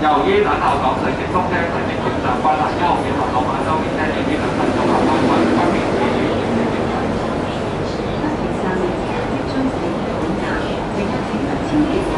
由于等候港隧的通车已经进站关了一号线和龙华周边车辆已经能够通往光明方面提取现金流量请您持续关停三轮车并遵守交通规则请按停止